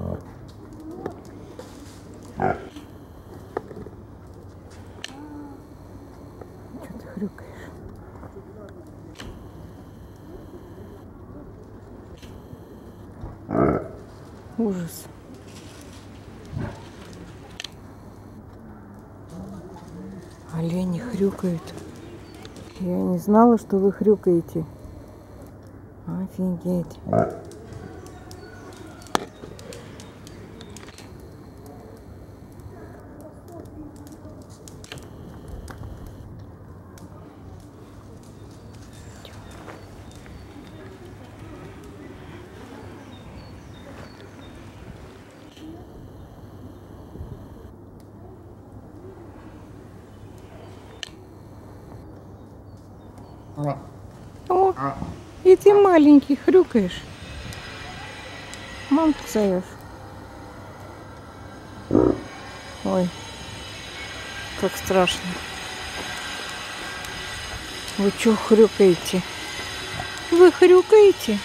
Oh. Что ты хрюкаешь? Ужас. Олени хрюкают. Я не знала, что вы хрюкаете. Офигеть. О, и ты маленький хрюкаешь. Зовешь. Ой, как страшно. Вы что хрюкаете? Вы хрюкаете?